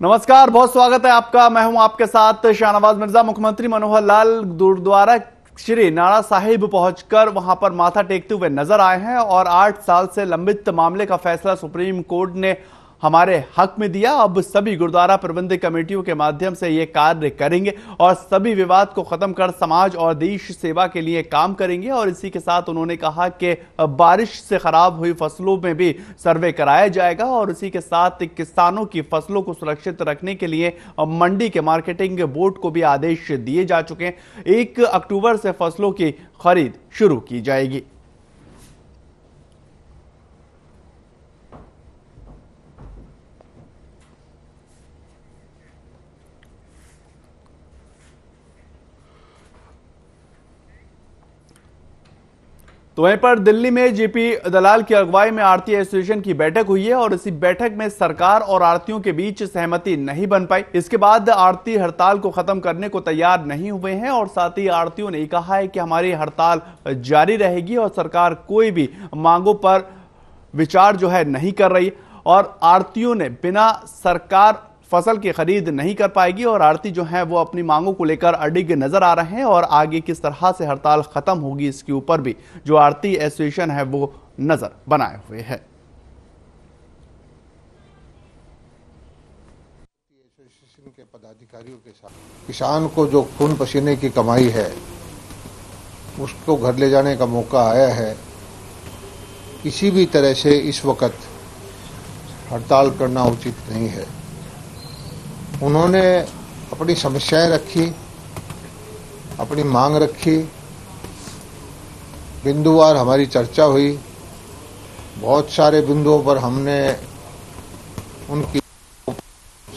नमस्कार, बहुत स्वागत है आपका। मैं हूँ आपके साथ शाहनवाज मिर्ज़ा, मुख्यमंत्री मनोहर लाल गुरुद्वारा श्री नारा साहिब पहुंचकर वहाँ पर माथा टेकते हुए नज़र आए हैं और आठ साल से लंबित मामले का फैसला सुप्रीम कोर्ट ने हमारे हक में दिया। अब सभी गुरुद्वारा प्रबंधक कमेटियों के माध्यम से ये कार्य करेंगे और सभी विवाद को खत्म कर समाज और देश सेवा के लिए काम करेंगे। और इसी के साथ उन्होंने कहा कि बारिश से खराब हुई फ़सलों में भी सर्वे कराया जाएगा और इसी के साथ किसानों की फ़सलों को सुरक्षित रखने के लिए मंडी के मार्केटिंग बोर्ड को भी आदेश दिए जा चुके हैं। एक अक्टूबर से फ़सलों की खरीद शुरू की जाएगी। तो वहीं पर दिल्ली में जेपी दलाल की अगुवाई में आरती एसोसिएशन की बैठक हुई है और इसी बैठक में सरकार और आरतियों के बीच सहमति नहीं बन पाई। इसके बाद आरती हड़ताल को खत्म करने को तैयार नहीं हुए हैं और साथ ही आरतियों ने कहा है कि हमारी हड़ताल जारी रहेगी और सरकार कोई भी मांगों पर विचार जो है नहीं कर रही। और आरतियों ने बिना सरकार फ़सल की खरीद नहीं कर पाएगी और आरती जो है वो अपनी मांगों को लेकर अडिग नज़र आ रहे हैं और आगे किस तरह से हड़ताल खत्म होगी इसके ऊपर भी जो आरती एसोसिएशन है वो नज़र बनाए हुए है। के पदाधिकारियों के साथ किसान को जो खून पसीने की कमाई है, उसको घर ले जाने का मौका आया है, किसी भी तरह से इस वक्त हड़ताल करना उचित नहीं है। उन्होंने अपनी समस्याएँ रखी, अपनी मांग रखी। बिंदुवार हमारी चर्चा हुई। बहुत सारे बिंदुओं पर हमने उनकी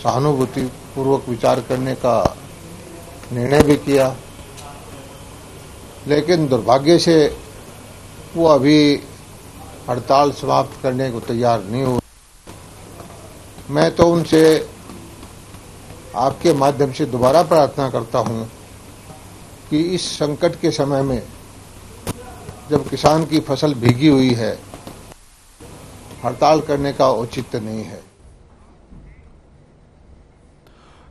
सहानुभूति पूर्वक विचार करने का निर्णय भी किया। लेकिन दुर्भाग्य से वो अभी हड़ताल समाप्त करने को तैयार नहीं हुए। मैं तो उनसे आपके माध्यम से दोबारा प्रार्थना करता हूँ कि इस संकट के समय में जब किसान की फ़सल भीगी हुई है, हड़ताल करने का औचित्य नहीं है।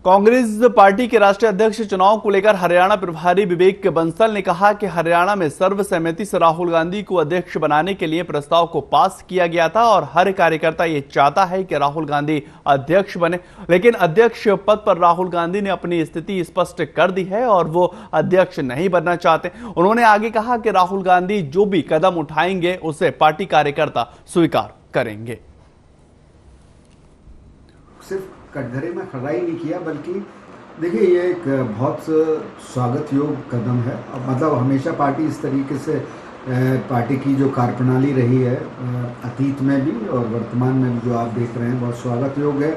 कांग्रेस पार्टी के राष्ट्रीय अध्यक्ष चुनाव को लेकर हरियाणा प्रभारी विवेक बंसल ने कहा कि हरियाणा में सर्वसहमति से राहुल गांधी को अध्यक्ष बनाने के लिए प्रस्ताव को पास किया गया था और हर कार्यकर्ता ये चाहता है कि राहुल गांधी अध्यक्ष बने। लेकिन अध्यक्ष पद पर राहुल गांधी ने अपनी स्थिति स्पष्ट कर दी है और वो अध्यक्ष नहीं बनना चाहते। उन्होंने आगे कहा कि राहुल गांधी जो भी कदम उठाएँगे, उसे पार्टी कार्यकर्ता स्वीकार करेंगे। सिर्फ़ कटघरे में खड़ा ही नहीं किया, बल्कि देखिए, ये एक बहुत स्वागत योग कदम है। मतलब हमेशा पार्टी इस तरीके से पार्टी की जो कार्यप्रणाली रही है अतीत में भी और वर्तमान में भी जो आप देख रहे हैं, बहुत स्वागत योग है।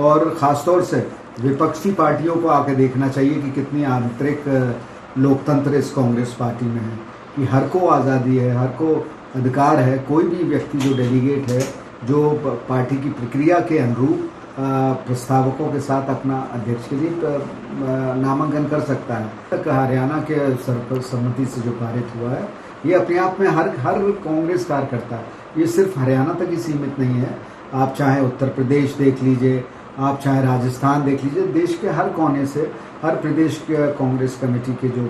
और ख़ासतौर से विपक्षी पार्टियों को आके देखना चाहिए कि कितनी आंतरिक लोकतंत्र इस कांग्रेस पार्टी में है, कि हर को आज़ादी है, हर को अधिकार है। कोई भी व्यक्ति जो डेलीगेट है, जो पार्टी की प्रक्रिया के अनुरूप प्रस्तावकों के साथ अपना अध्यक्ष के लिए नामांकन कर सकता है। तक हरियाणा के सर्वसम्मति से जो पारित हुआ है, ये अपने आप में हर हर कांग्रेस कार्यकर्ता है ये सिर्फ़ हरियाणा तक ही सीमित नहीं है। आप चाहे उत्तर प्रदेश देख लीजिए, आप चाहे राजस्थान देख लीजिए, देश के हर कोने से, हर प्रदेश के कांग्रेस कमेटी के जो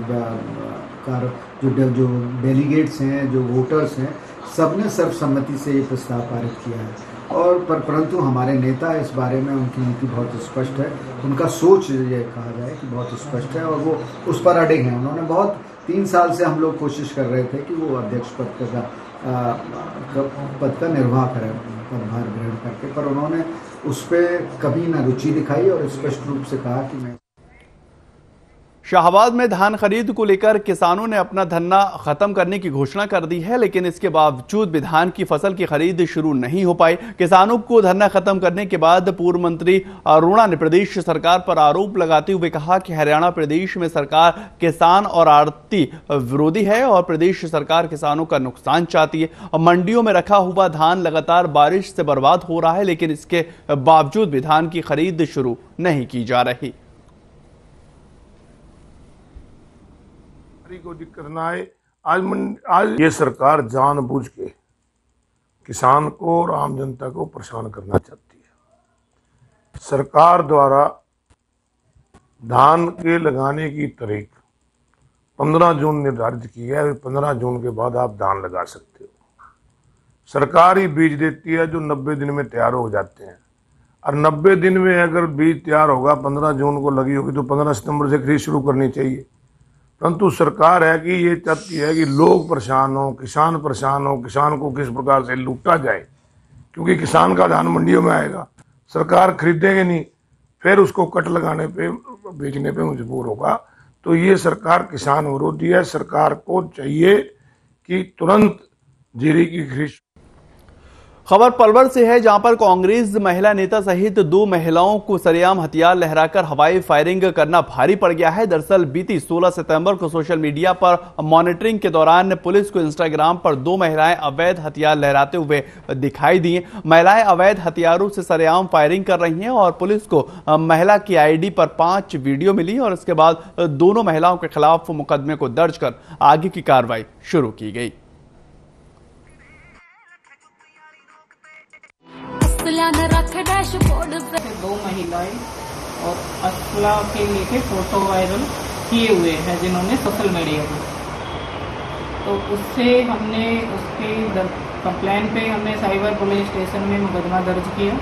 कार, जो जो डेलीगेट्स हैं, जो वोटर्स हैं, सबने सर्वसम्मति से ये प्रस्ताव पारित किया है। और पर परंतु हमारे नेता इस बारे में उनकी नीति बहुत स्पष्ट है। उनका सोच ये कहा जाए कि बहुत स्पष्ट है और वो उस पर अड़े हैं। उन्होंने बहुत तीन साल से हम लोग कोशिश कर रहे थे कि वो अध्यक्ष पद का पद का निर्वाह करें, पदभार ग्रहण करके, पर उन्होंने उस पर कभी ना रुचि दिखाई और स्पष्ट रूप से कहा कि मैं शाहबाद में धान खरीद को लेकर किसानों ने अपना धरना खत्म करने की घोषणा कर दी है, लेकिन इसके बावजूद भी धान की फ़सल की खरीद शुरू नहीं हो पाई। किसानों को धरना खत्म करने के बाद पूर्व मंत्री अरुणा ने प्रदेश सरकार पर आरोप लगाते हुए कहा कि हरियाणा प्रदेश में सरकार किसान और आड़ती विरोधी है और प्रदेश सरकार किसानों का नुकसान चाहती है। मंडियों में रखा हुआ धान लगातार बारिश से बर्बाद हो रहा है, लेकिन इसके बावजूद भी धान की खरीद शुरू नहीं की जा रही। को दिक्कत ना आए आज आज ये सरकार जानबूझ के किसान को और आम जनता को परेशान करना चाहती है। सरकार द्वारा धान के लगाने की तारीख पंद्रह जून निर्धारित की है पंद्रह जून के बाद आप धान लगा सकते हो। सरकार ही बीज देती है जो नब्बे दिन में तैयार हो जाते हैं। और नब्बे दिन में अगर बीज तैयार होगा, पंद्रह जून को लगी होगी तो पंद्रह सितंबर से खरीद शुरू करनी चाहिए। परंतु सरकार है कि ये चाहती है कि लोग परेशान हो, किसान परेशान हो, किसान को किस प्रकार से लूटा जाए, क्योंकि किसान का धान मंडियों में आएगा। सरकार खरीदेंगे नहीं, फिर उसको कट लगाने पे, बेचने पे मजबूर होगा। तो ये सरकार किसान विरोधी है। सरकार को चाहिए कि तुरंत जीरी की खरीद खबर पलवल से है, जहाँ पर कांग्रेस महिला नेता सहित दो महिलाओं को सरेआम हथियार लहराकर हवाई फायरिंग करना भारी पड़ गया है। दरअसल बीती 16 सितंबर को सोशल मीडिया पर मॉनिटरिंग के दौरान पुलिस को इंस्टाग्राम पर दो महिलाएँ अवैध हथियार लहराते हुए दिखाई दी। महिलाएँ अवैध हथियारों से सरेआम फायरिंग कर रही हैं और पुलिस को महिला की आईडी पर पाँच वीडियो मिली और इसके बाद दोनों महिलाओं के खिलाफ मुकदमे को दर्ज कर आगे की कार्रवाई शुरू की गई। दो महिलाएँ और असला के लेके फ़ोटो वायरल किए हुए हैं, जिन्होंने सोशल मीडिया पर तो उससे हमने उसके कंप्लेन पे हमने साइबर पुलिस स्टेशन में मुकदमा दर्ज किया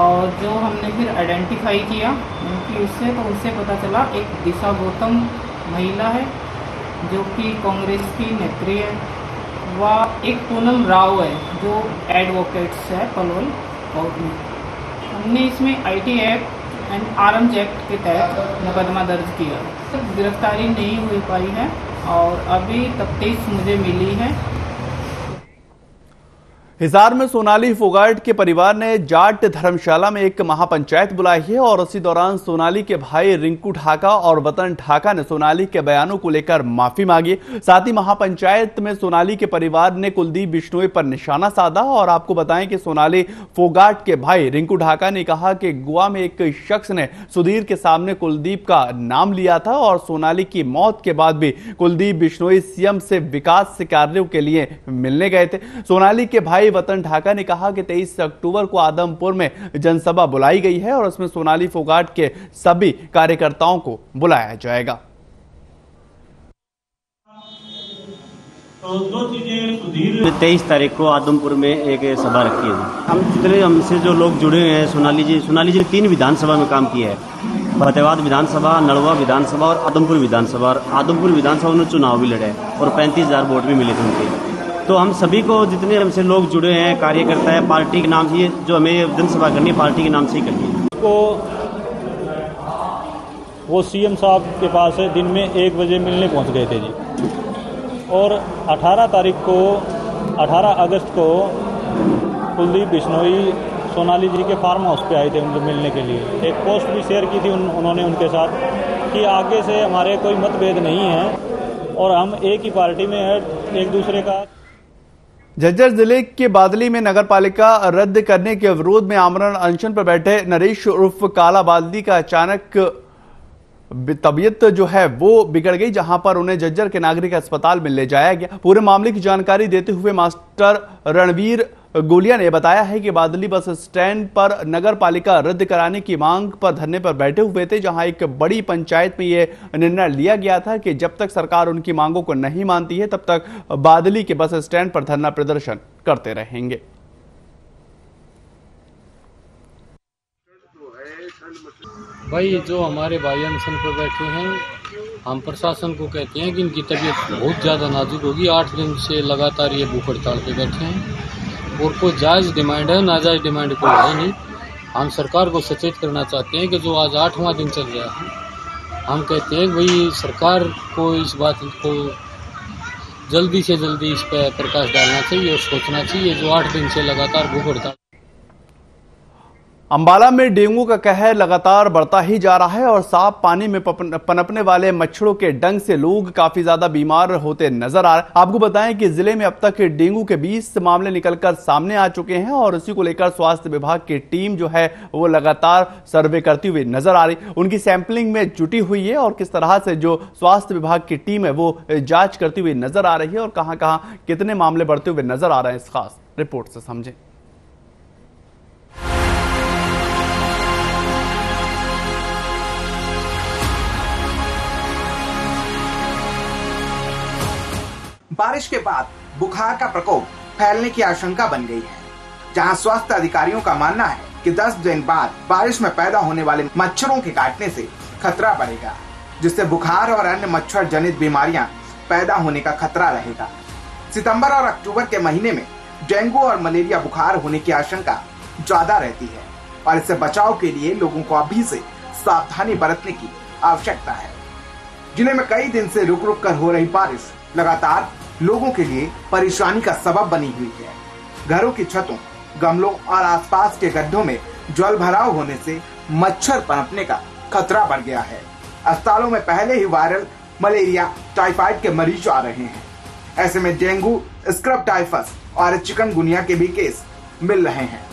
और जो हमने फिर आइडेंटिफाई किया, उनकी उससे तो उससे पता चला एक दिशा गौतम महिला है, जो कि कांग्रेस की नेत्री है। व एक पूनम राव है, जो एडवोकेट्स है, पलवल। में हमने इसमें IT act and arms act के तहत मुकदमा दर्ज किया। गिरफ्तारी नहीं हो पाई है और अभी तफ्तीश मुझे मिली है। हिसार में सोनाली फोगाट के परिवार ने जाट धर्मशाला में एक महापंचायत बुलाई है और उसी दौरान सोनाली के भाई रिंकू ढाका और वतन ढाका ने सोनाली के बयानों को लेकर माफ़ी मांगी। साथ ही महापंचायत में सोनाली के परिवार ने कुलदीप बिश्नोई पर निशाना साधा और आपको बताएँ कि सोनाली फोगाट के भाई रिंकू ढाका ने कहा कि गोवा में एक शख्स ने सुधीर के सामने कुलदीप का नाम लिया था और सोनाली की मौत के बाद भी कुलदीप बिश्नोई सीएम से विकास कार्यों के लिए मिलने गए थे। सोनाली के भाई वतन ढाका ने कहा कि 23 अक्टूबर को आदमपुर में जनसभा बुलाई गई है और उसमें सोनाली फोगाट के सभी कार्यकर्ताओं को बुलाया जाएगा। तेईस तारीख को आदमपुर में एक सभा रखी है। हम जितने हमसे जो लोग जुड़े हुए हैं, सोनाली जी सोनाली जी ने तीन विधानसभा में काम किया है। फतेहाबाद विधानसभा, नड़वा विधानसभा और आदमपुर विधानसभा। और आदमपुर विधानसभा में चुनाव भी लड़े और पैंतीस हज़ार वोट भी मिले थे उनके। तो हम सभी को जितने हमसे लोग जुड़े हैं कार्यकर्ता है पार्टी के नाम से जो हमें जनसभा करनी है पार्टी के नाम से ही करनी है। को वो सीएम साहब के पास है दिन में एक बजे मिलने पहुँच गए थे जी। और 18 तारीख को 18 अगस्त को कुलदीप बिश्नोई सोनाली जी के फार्म हाउस पे आए थे उनको मिलने के लिए। एक पोस्ट भी शेयर की थी उन, उन्होंने उनके साथ कि आगे से हमारे कोई मतभेद नहीं है और हम एक ही पार्टी में है एक दूसरे का झज्जर ज़िले के बादली में नगर पालिका रद्द करने के विरोध में आमरण अनशन पर बैठे नरेश उर्फ़ काला बादली का अचानक तबीयत जो है वो बिगड़ गई, जहाँ पर उन्हें जज्जर के नागरिक अस्पताल में ले जाया गया। पूरे मामले की जानकारी देते हुए मास्टर रणवीर गोलिया ने बताया है कि बादली बस स्टैंड पर नगर पालिका रद्द कराने की मांग पर धरने पर बैठे हुए थे, जहाँ एक बड़ी पंचायत में यह निर्णय लिया गया था कि जब तक सरकार उनकी मांगों को नहीं मानती है, तब तक बादली के बस स्टैंड पर धरना प्रदर्शन करते रहेंगे। भाई, जो हमारे भाई अनशन पर बैठे हैं, हम प्रशासन को कहते हैं कि इनकी तबीयत बहुत ज़्यादा नाजुक होगी। आठ दिन से लगातार ये भूख हड़ताल पे बैठे हैं। और कोई जायज़ डिमांड है, नाजायज़ डिमांड कोई है नहीं। हम सरकार को सचेत करना चाहते हैं कि जो आज आठवां दिन चल रहा है, हम कहते हैं भाई सरकार को इस बात को जल्दी से जल्दी इस पर प्रकाश डालना चाहिए और सोचना चाहिए, जो आठ दिन से लगातार भूख हड़ताल अंबाला में डेंगू का कहर लगातार बढ़ता ही जा रहा है और साफ़ पानी में पनपने वाले मच्छरों के डंग से लोग काफ़ी ज़्यादा बीमार होते नज़र आ रहे हैं। आपको बताएँ कि ज़िले में अब तक डेंगू के 20 मामले निकलकर सामने आ चुके हैं और इसी को लेकर स्वास्थ्य विभाग की टीम जो है वो लगातार सर्वे करती हुई नज़र आ रही उनकी सैंपलिंग में जुटी हुई है और किस तरह से जो स्वास्थ्य विभाग की टीम है वो जाँच करती हुई नज़र आ रही है और कहाँ कहाँ कितने मामले बढ़ते हुए नज़र आ रहे हैं इस खास रिपोर्ट से समझें। बारिश के बाद बुखार का प्रकोप फैलने की आशंका बन गई है। जहाँ स्वास्थ्य अधिकारियों का मानना है कि 10 दिन बाद बारिश में पैदा होने वाले मच्छरों के काटने से खतरा बढ़ेगा, जिससे बुखार और अन्य मच्छर जनित बीमारियाँ पैदा होने का खतरा रहेगा। सितंबर और अक्टूबर के महीने में डेंगू और मलेरिया बुखार होने की आशंका ज़्यादा रहती है और इससे बचाव के लिए लोगों को अभी से सावधानी बरतने की आवश्यकता है। ज़िले में कई दिन से रुक रुक कर हो रही बारिश लगातार लोगों के लिए परेशानी का सबब बनी हुई है। घरों की छतों, गमलों और आसपास के गड्ढों में जल भराव होने से मच्छर पनपने का खतरा बढ़ गया है। अस्पतालों में पहले ही वायरल मलेरिया टाइफाइड के मरीज़ आ रहे हैं। ऐसे में डेंगू, स्क्रब टाइफस और चिकनगुनिया के भी केस मिल रहे हैं।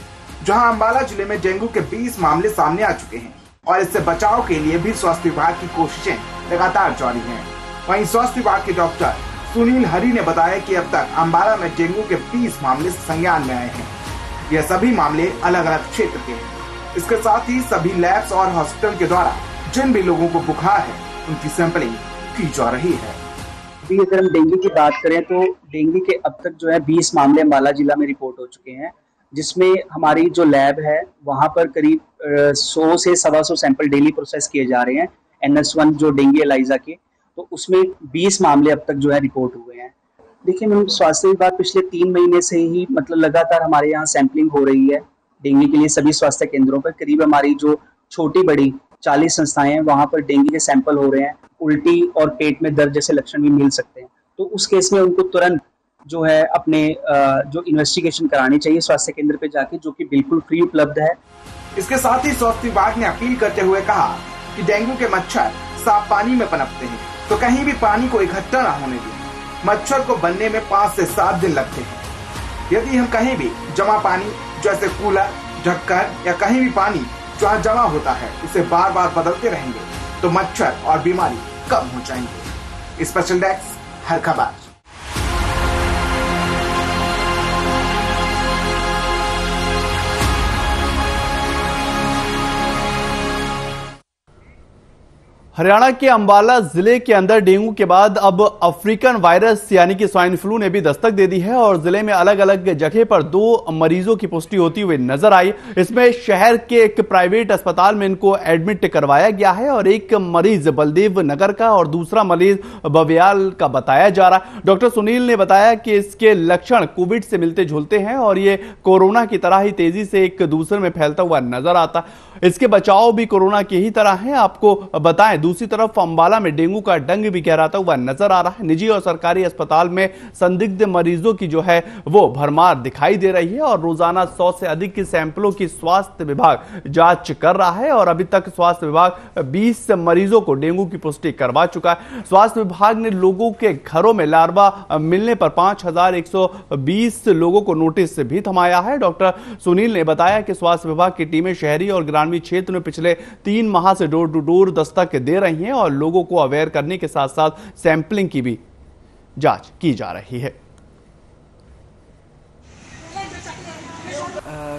जहाँ अंबाला ज़िले में डेंगू के 20 मामले सामने आ चुके हैं और इससे बचाव के लिए भी स्वास्थ्य विभाग की कोशिशें लगातार जारी हैं। वहीं स्वास्थ्य विभाग के डॉक्टर सुनील हरी ने बताया कि अब तक अंबाला में डेंगू के 20 मामले संज्ञान में आए हैं। यह सभी मामले अलग अलग क्षेत्र के हैं। इसके साथ ही सभी लैब्स और हॉस्पिटल के द्वारा जिन भी लोगों को बुखार है, उनकी सैंपलिंग की जा रही है। अभी अगर हम डेंगू की बात करें तो डेंगू के अब तक जो है 20 मामले अम्बाला जिला में रिपोर्ट हो चुके हैं, जिसमें हमारी जो लैब है, वहाँ पर करीब सौ से सवा सौ सैंपल डेली प्रोसेस किए जा रहे हैं। एन एस वन जो डेंगू एलाइजा के तो उसमें 20 मामले अब तक जो है रिपोर्ट हुए हैं। देखिए, मैम, स्वास्थ्य विभाग पिछले तीन महीने से ही मतलब लगातार हमारे यहाँ सैंपलिंग हो रही है। डेंगू के लिए सभी स्वास्थ्य केंद्रों पर करीब हमारी जो छोटी बड़ी चालीस संस्थाएँ हैं, वहाँ पर डेंगू के सैंपल हो रहे हैं। उल्टी और पेट में दर्द जैसे लक्षण भी मिल सकते हैं। तो उस केस में उनको तुरंत जो है अपने जो इन्वेस्टिगेशन करानी चाहिए स्वास्थ्य केंद्र पे जाके, जो कि बिल्कुल फ्री उपलब्ध है। इसके साथ ही स्वास्थ्य विभाग ने अपील करते हुए कहा कि डेंगू के मच्छर साफ़ पानी में पनपते हैं। तो कहीं भी पानी को इकट्ठा ना होने दें। मच्छर को बनने में पाँच से सात दिन लगते हैं। यदि हम कहीं भी जमा पानी, जैसे कूलर, ढक्कन या कहीं भी पानी जहाँ जमा होता है, उसे बार बार बदलते रहेंगे तो मच्छर और बीमारी कम हो जाएँगे। स्पेशल डेस्क, हर खबर। हरियाणा के अंबाला ज़िले के अंदर डेंगू के बाद अब अफ्रीकन वायरस, यानी कि स्वाइन फ्लू ने भी दस्तक दे दी है और ज़िले में अलग अलग जगह पर दो मरीजों की पुष्टि होती हुई नज़र आई। इसमें शहर के एक प्राइवेट अस्पताल में इनको एडमिट करवाया गया है और एक मरीज़ बलदेव नगर का और दूसरा मरीज़ बवियाल का बताया जा रहा डॉक्टर सुनील ने बताया कि इसके लक्षण कोविड से मिलते जुलते हैं और ये कोरोना की तरह ही तेज़ी से एक दूसरे में फैलता हुआ नज़र आता इसके बचाव भी कोरोना की ही तरह है। आपको बताएँ दूसरी तरफ़ अंबाला में डेंगू का डंग भी गहराता हुआ नज़र आ रहा है। निजी और सरकारी अस्पताल में संदिग्ध मरीजों की जो है, वो भरमार दिखाई दे रही है और रोज़ाना सौ से अधिक की सैंपलों की स्वास्थ्य विभाग जाँच कर रहा है और अभी तक स्वास्थ्य विभाग बीस मरीजों को डेंगू की पुष्टि करवा चुका है। स्वास्थ्य विभाग ने लोगों के घरों में लार्वा मिलने पर पाँच लोगों को नोटिस से भी थमाया है। डॉक्टर सुनील ने बताया कि स्वास्थ्य विभाग की टीमें शहरी और ग्रामीण क्षेत्र में पिछले तीन माह से डोर टू डोर दस्तक दे रही हैं और लोगों को अवेयर करने के साथ साथ सैंपलिंग की भी जाँच की जा रही है।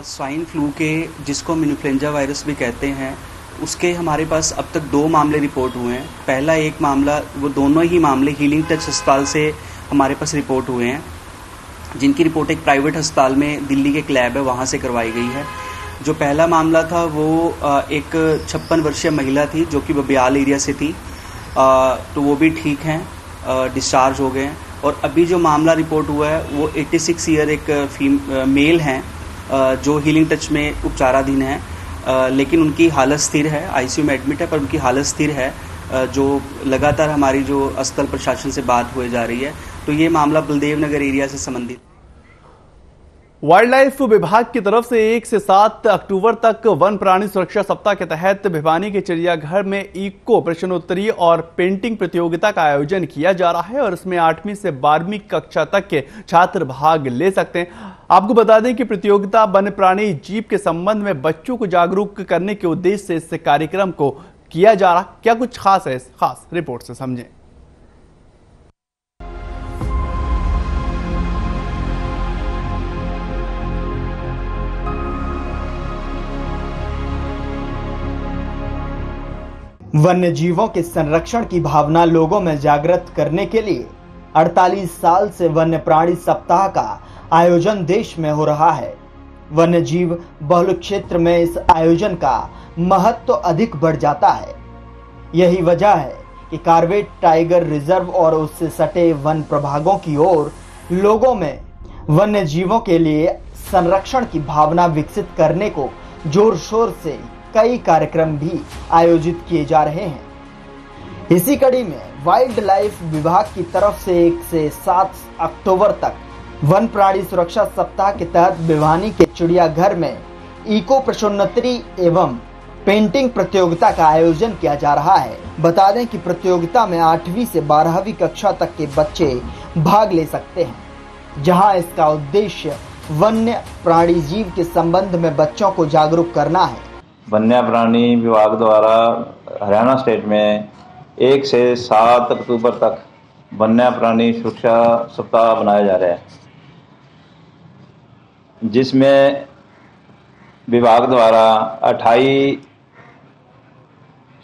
स्वाइन फ्लू के जिसको हम इन्फ्लुएंजा वायरस भी कहते हैं, उसके हमारे पास अब तक दो मामले रिपोर्ट हुए हैं। पहला एक मामला, वो दोनों ही मामले हीलिंग टच अस्पताल से हमारे पास रिपोर्ट हुए हैं, जिनकी रिपोर्ट एक प्राइवेट अस्पताल में दिल्ली के एक लैब है, वहाँ से करवाई गई है। जो पहला मामला था वो एक छप्पन वर्षीय महिला थी जो कि बबियाल एरिया से थी। तो वो भी ठीक हैं डिस्चार्ज हो गए हैं। और अभी जो मामला रिपोर्ट हुआ है, वो 86 ईयर एक फीम मेल हैं जो हीलिंग टच में उपचाराधीन है। लेकिन उनकी हालत स्थिर है आईसीयू में एडमिट है, पर उनकी हालत स्थिर है जो लगातार हमारी जो अस्पताल प्रशासन से बात हुई जा रही है। तो ये मामला बलदेव नगर एरिया से संबंधित वाइल्ड लाइफ विभाग की तरफ़ से एक से सात अक्टूबर तक वन प्राणी सुरक्षा सप्ताह के तहत भिवानी के चिड़ियाघर में इको प्रश्नोत्तरी और पेंटिंग प्रतियोगिता का आयोजन किया जा रहा है और इसमें आठवीं से बारहवीं कक्षा तक के छात्र भाग ले सकते हैं। आपको बता दें कि प्रतियोगिता वन प्राणी जीव के संबंध में बच्चों को जागरूक करने के उद्देश्य से इस कार्यक्रम को किया जा रहा। क्या कुछ खास है? खास रिपोर्ट से समझें। वन्य जीवों के संरक्षण की भावना लोगों में जागृत करने के लिए 48 साल से वन्य प्राणी सप्ताह का आयोजन देश में हो रहा है। वन्य जीव बहुल क्षेत्र में इस आयोजन का महत्व तो अधिक बढ़ जाता है। यही वजह है कि कार्बेट, टाइगर रिज़र्व और उससे सटे वन प्रभागों की ओर लोगों में वन्य जीवों के लिए संरक्षण की भावना विकसित करने को ज़ोर शोर से कई कार्यक्रम भी आयोजित किए जा रहे हैं। इसी कड़ी में वाइल्ड लाइफ विभाग की तरफ़ से एक से सात अक्टूबर तक वन प्राणी सुरक्षा सप्ताह के तहत भिवानी के चिड़ियाघर में इको प्रशोन्नति एवं पेंटिंग प्रतियोगिता का आयोजन किया जा रहा है। बता दें कि प्रतियोगिता में आठवीं से बारहवीं कक्षा तक के बच्चे भाग ले सकते हैं, जहाँ इसका उद्देश्य वन्य प्राणी जीव के संबंध में बच्चों को जागरूक करना है। वन्य प्राणी विभाग द्वारा हरियाणा स्टेट में एक से सात अक्टूबर तक वन्य प्राणी सुरक्षा सप्ताह बनाया जा रहा है। जिसमें विभाग द्वारा अट्ठाईस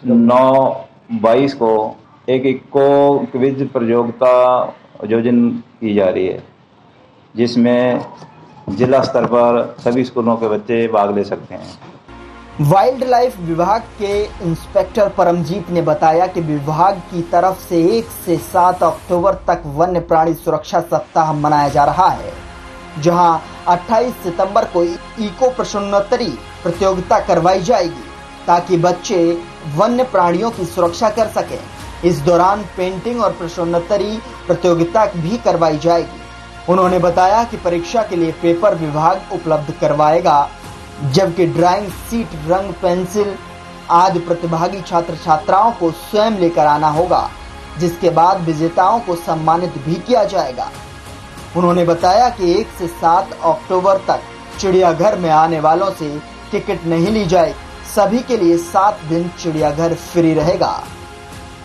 नौ बाईस को एक इको क्विज प्रतियोगिता आयोजन की जा रही है, जिसमें जिला स्तर पर सभी स्कूलों के बच्चे भाग ले सकते हैं। वाइल्ड लाइफ विभाग के इंस्पेक्टर परमजीत ने बताया कि विभाग की तरफ़ से एक से सात अक्टूबर तक वन्य प्राणी सुरक्षा सप्ताह मनाया जा रहा है, जहाँ 28 सितंबर को इको प्रश्नोत्तरी प्रतियोगिता करवाई जाएगी, ताकि बच्चे वन्य प्राणियों की सुरक्षा कर सकें। इस दौरान पेंटिंग और प्रश्नोत्तरी प्रतियोगिता भी करवाई जाएगी। उन्होंने बताया कि परीक्षा के लिए पेपर विभाग उपलब्ध करवाएगा। जबकि ड्राइंग सीट, रंग, पेंसिल आदि प्रतिभागी छात्र छात्राओं को स्वयं लेकर आना होगा, जिसके बाद विजेताओं को सम्मानित भी किया जाएगा। उन्होंने बताया कि एक से सात अक्टूबर तक चिड़ियाघर में आने वालों से टिकट नहीं ली जाए सभी के लिए सात दिन चिड़ियाघर फ्री रहेगा।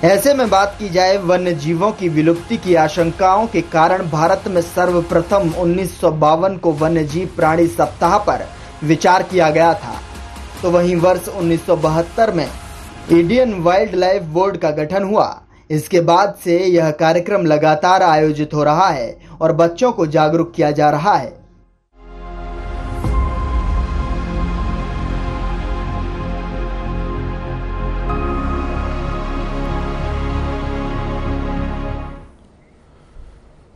ऐसे में बात की जाए वन्य जीवों की विलुप्ति की आशंकाओं के कारण भारत में सर्वप्रथम उन्नीस सौ बावन को वन्य जीव प्राणी सप्ताह पर विचार किया गया था। तो वहीं वर्ष 1972 में इंडियन वाइल्ड लाइफ बोर्ड का गठन हुआ। इसके बाद से यह कार्यक्रम लगातार आयोजित हो रहा है और बच्चों को जागरूक किया जा रहा है।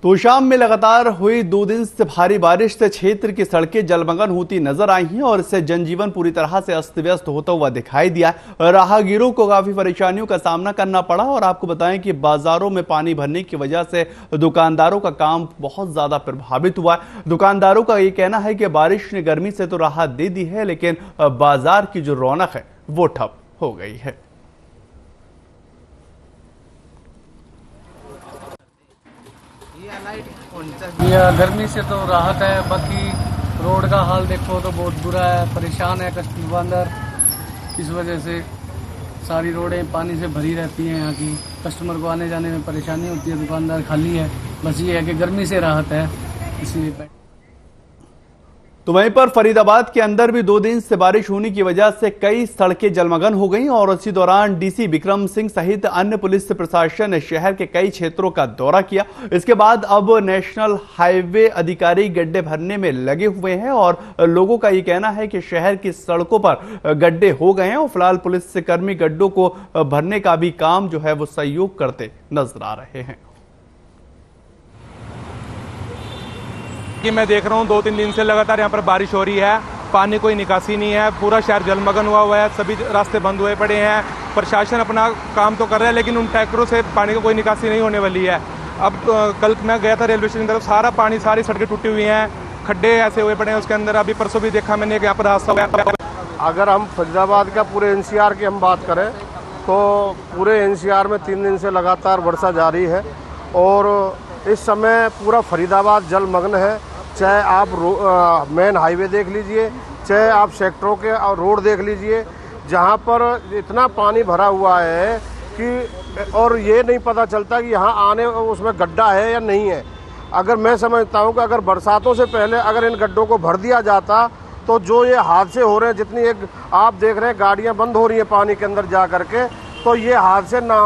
तो शाम में लगातार हुई दो दिन से भारी बारिश से क्षेत्र की सड़कें जलमग्न होती नज़र आई हैं और इससे जनजीवन पूरी तरह से अस्त व्यस्त होता हुआ दिखाई दिया। राहगीरों को काफ़ी परेशानियों का सामना करना पड़ा और आपको बताएँ कि बाजारों में पानी भरने की वजह से दुकानदारों का काम बहुत ज़्यादा प्रभावित हुआ। दुकानदारों का ये कहना है कि बारिश ने गर्मी से तो राहत दे दी है, लेकिन बाज़ार की जो रौनक है, वो ठप हो गई है। ये गर्मी से तो राहत है, बाकी रोड का हाल देखो तो बहुत बुरा है, परेशान है कश्मीर दुकानदार इस वजह से सारी रोडें पानी से भरी रहती हैं यहाँ की। कस्टमर को आने जाने में परेशानी होती है, दुकानदार खाली है। बस ये है कि गर्मी से राहत है, इसलिए तो वहीं पर फरीदाबाद के अंदर भी दो दिन से बारिश होने की वजह से कई सड़कें जलमग्न हो गईं और इसी दौरान डीसी विक्रम सिंह सहित अन्य पुलिस प्रशासन ने शहर के कई क्षेत्रों का दौरा किया। इसके बाद अब नेशनल हाईवे अधिकारी गड्ढे भरने में लगे हुए हैं और लोगों का ये कहना है कि शहर की सड़कों पर गड्ढे हो गए हैं और फ़िलहाल पुलिस कर्मी गड्ढों को भरने का भी काम जो है वो सहयोग करते नज़र आ रहे हैं। कि मैं देख रहा हूँ दो तीन दिन से लगातार यहाँ पर बारिश हो रही है, पानी कोई निकासी नहीं है, पूरा शहर जलमग्न हुआ हुआ है, सभी रास्ते बंद हुए पड़े हैं, प्रशासन अपना काम तो कर रहा है, लेकिन उन टैंकरों से पानी की कोई निकासी नहीं होने वाली है। अब तो कल मैं गया था रेलवे स्टेशन की तरफ़, सारा पानी, सारी सड़कें टूटी हुई हैं, खड्डे ऐसे हुए पड़े हैं उसके अंदर, अभी परसों भी देखा मैंने यहाँ पर हादसा हुआ अगर हम फरीदाबाद का पूरे एनसीआर की हम बात करें तो पूरे एनसीआर में तीन दिन से लगातार वर्षा जारी है, और इस समय पूरा फरीदाबाद जलमग्न है चाहे आप मेन हाईवे देख लीजिए, चाहे आप सेक्टरों के और रोड देख लीजिए, जहाँ पर इतना पानी भरा हुआ है कि, और ये नहीं पता चलता कि यहाँ आने, उसमें गड्ढा है या नहीं है। अगर मैं समझता हूँ कि अगर बरसातों से पहले अगर इन गड्ढों को भर दिया जाता तो जो ये हादसे हो रहे हैं, जितनी एक आप देख रहे हैं गाड़ियाँ बंद हो रही हैं पानी के अंदर जा करके तो ये हादसे ना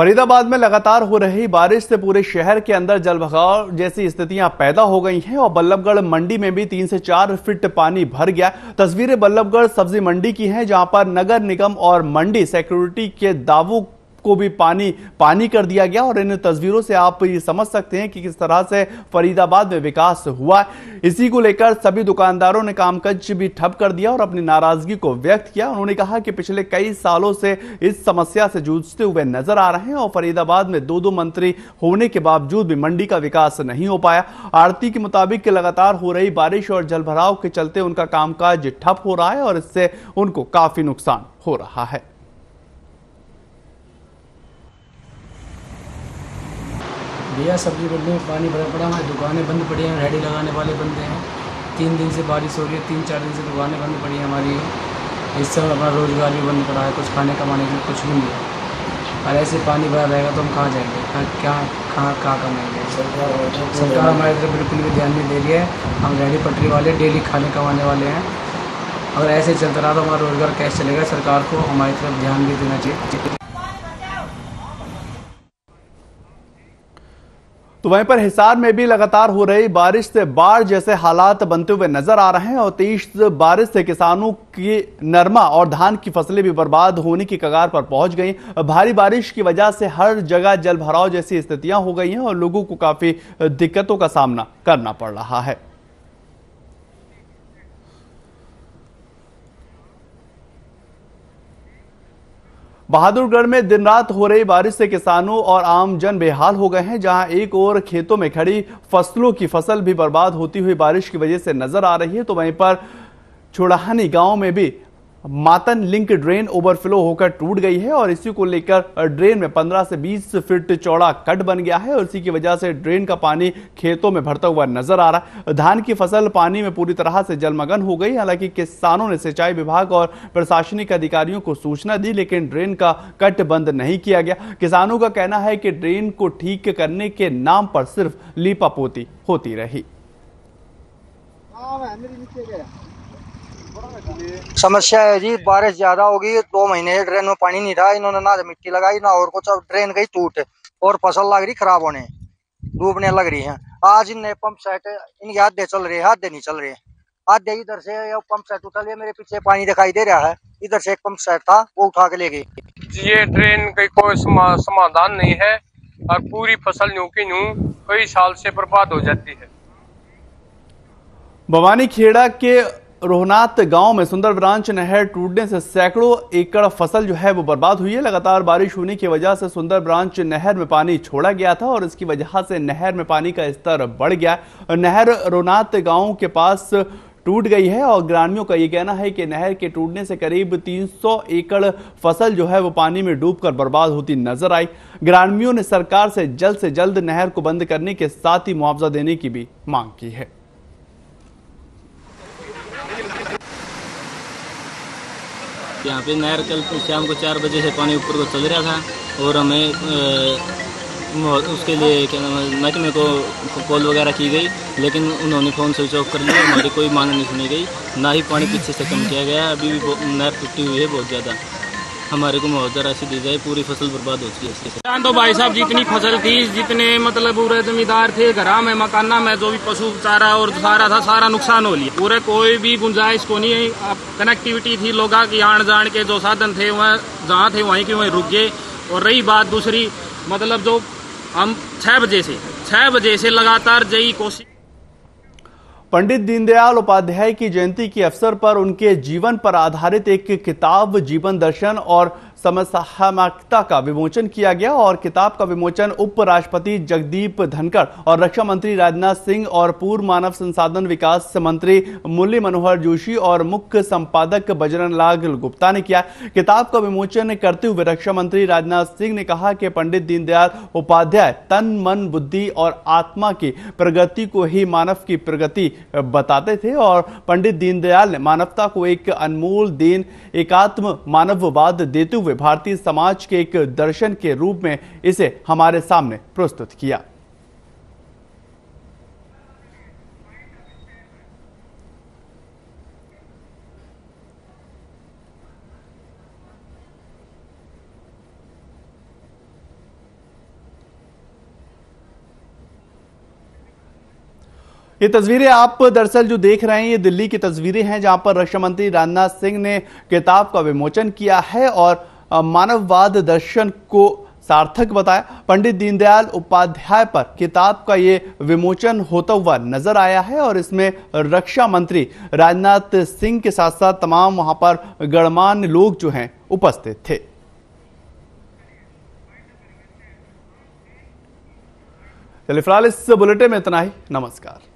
फरीदाबाद में लगातार हो रही बारिश से पूरे शहर के अंदर जलभगाव जैसी स्थितियाँ पैदा हो गई हैं और बल्लभगढ़ मंडी में भी तीन से चार फीट पानी भर गया तस्वीरें बल्लभगढ़ सब्ज़ी मंडी की हैं, जहाँ पर नगर निगम और मंडी सिक्योरिटी के दावों को भी पानी पानी कर दिया गया और इन तस्वीरों से आप ये समझ सकते हैं कि किस तरह से फरीदाबाद में विकास हुआ। इसी को लेकर सभी दुकानदारों ने कामकाज भी ठप कर दिया और अपनी नाराज़गी को व्यक्त किया। उन्होंने कहा कि पिछले कई सालों से इस समस्या से जूझते हुए नज़र आ रहे हैं और फरीदाबाद में दो दो मंत्री होने के बावजूद भी मंडी का विकास नहीं हो पाया। आरती के मुताबिक लगातार हो रही बारिश और जलभराव के चलते उनका कामकाज ठप हो रहा है और इससे उनको काफ़ी नुकसान हो रहा है। भैया सब्ज़ी मंडी में पानी भरा पड़ा है दुकानें बंद पड़ी हैं रेडी लगाने वाले बंदे हैं। तीन दिन से बारिश हो रही है तीन चार दिन से दुकानें बंद पड़ी हैं हमारी। इस समय अपना रोज़गार भी बंद पड़ा है कुछ खाने कमाने के लिए कुछ भी नहीं है। और ऐसे पानी भरा रहेगा तो हम कहाँ जाएँगे? कहाँ क्या कहाँ कहाँ कमाएँगे? सरकार हमारे तरफ़ बिल्कुल भी ध्यान नहीं दे रही है। हम रेडी पटरी वाले डेली खाने कमाने वाले हैं। अगर ऐसे चलता रहा तो हमारा रोज़गार कैसे चलेगा? सरकार को हमारी तरफ़ ध्यान भी देना चाहिए। तो वहीं पर हिसार में भी लगातार हो रही बारिश से बाढ़ जैसे हालात बनते हुए नज़र आ रहे हैं और तेज बारिश से किसानों की नरमा और धान की फ़सलें भी बर्बाद होने की कगार पर पहुँच गई। भारी बारिश की वजह से हर जगह जल भराव जैसी स्थितियाँ हो गई हैं और लोगों को काफ़ी दिक्कतों का सामना करना पड़ रहा है। बहादुरगढ़ में दिन रात हो रही बारिश से किसानों और आम जन बेहाल हो गए हैं, जहाँ एक ओर खेतों में खड़ी फ़सलों की फ़सल भी बर्बाद होती हुई बारिश की वजह से नज़र आ रही है तो वहीं पर छोड़ाहानी गाँव में भी मातन लिंक ड्रेन ओवरफ्लो होकर टूट गई है और इसी को लेकर ड्रेन में 15 से 20 फीट चौड़ा कट बन गया है और इसी की वजह से ड्रेन का पानी खेतों में भरता हुआ नज़र आ रहा है। धान की फ़सल पानी में पूरी तरह से जलमग्न हो गई, हालाँकि किसानों ने सिंचाई विभाग और प्रशासनिक अधिकारियों को सूचना दी, लेकिन ड्रेन का कट बंद नहीं किया गया। किसानों का कहना है कि ड्रेन को ठीक करने के नाम पर सिर्फ़ लीपापोती होती रही। समस्या है जी बारिश ज़्यादा होगी दो महीने से ड्रेन में पानी नहीं रहा इन्होंने ना मिट्टी लगाई ना और कुछ अब ड्रेन गई टूट और फ़सल लग रही खराब होने डूबने लग रही है। आज इन पंप सेट इनके हाथ दे चल रहे हैं हाथ दे नहीं चल रहे। हाथ दे इधर से पंप सेट उठा लिया मेरे पीछे पानी दिखाई दे रहा है इधर से एक पंप सेट था वो उठा के ले गई ये ट्रेन का कोई समाधान नहीं है और पूरी फ़सल न्यू की न्यू कई साल से बर्बाद हो जाती है। भवानी खेड़ा के रोहनाथ गाँव में सुंदर ब्रांच नहर टूटने से सैकड़ों एकड़ फ़सल जो है वो बर्बाद हुई है। लगातार बारिश होने की वजह से सुंदर ब्रांच नहर में पानी छोड़ा गया था और इसकी वजह से नहर में पानी का स्तर बढ़ गया। नहर रोहनाथ गाँव के पास टूट गई है और ग्रामीणों का ये कहना है कि नहर के टूटने से करीब 300 एकड़ फ़सल जो है वो पानी में डूबकर बर्बाद होती नज़र आई। ग्रामीणों ने सरकार से जल्द से जल्द नहर को बंद करने के साथ ही मुआवजा देने की भी मांग की है। यहाँ पे नहर कल शाम को चार बजे से पानी ऊपर को चल रहा था और हमें उसके लिए क्या नाम महकमे को कॉल वगैरह की गई, लेकिन उन्होंने फ़ोन स्विच ऑफ़ कर लिया, हमारी कोई मांग नहीं सुनी गई, ना ही पानी पीछे से कम किया गया, अभी भी नहर टूटी हुई है बहुत ज़्यादा। हमारे को मुआवजा राशि दी जाए, पूरी फ़सल बर्बाद हो चुकी है इसके तो भाई साहब, जितनी फ़सल थी, जितने मतलब पूरे जमींदार थे, घरा में, मकाना में, जो भी पशु, चारा और सारा था, सारा नुकसान हो लिया। पूरे कोई भी गुंजाइश को नहीं कनेक्टिविटी थी, लोग की आण जान के जो साधन थे, वह जहाँ थे, वहीं के वहीं रुक गए। और रही बात दूसरी मतलब जो हम छः बजे से छः बजे से लगातार जई कोशिश पंडित दीनदयाल उपाध्याय की जयंती के अवसर पर उनके जीवन पर आधारित एक किताब, जीवन दर्शन और समसामयिकता का विमोचन किया गया और किताब का विमोचन उपराष्ट्रपति जगदीप धनखड़ और रक्षा मंत्री राजनाथ सिंह और पूर्व मानव संसाधन विकास मंत्री मुरली मनोहर जोशी और मुख्य संपादक बजरंग लाल गुप्ता ने किया। किताब का विमोचन करते हुए रक्षा मंत्री राजनाथ सिंह ने कहा कि पंडित दीनदयाल उपाध्याय तन, मन, बुद्धि और आत्मा की प्रगति को ही मानव की प्रगति बताते थे और पंडित दीनदयाल ने मानवता को एक अनमोल देन, एकात्म मानववाद देते हुए हुए भारतीय समाज के एक दर्शन के रूप में इसे हमारे सामने प्रस्तुत किया। ये तस्वीरें आप दरअसल जो देख रहे हैं, ये दिल्ली की तस्वीरें हैं, जहाँ पर रक्षा मंत्री राजनाथ सिंह ने किताब का विमोचन किया है और मानववाद दर्शन को सार्थक बताया। पंडित दीनदयाल उपाध्याय पर किताब का ये विमोचन होता हुआ नज़र आया है और इसमें रक्षा मंत्री राजनाथ सिंह के साथ साथ तमाम वहाँ पर गणमान्य लोग जो हैं उपस्थित थे। चलिए फ़िलहाल इस बुलेटिन में इतना ही। नमस्कार।